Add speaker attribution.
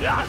Speaker 1: Yeah!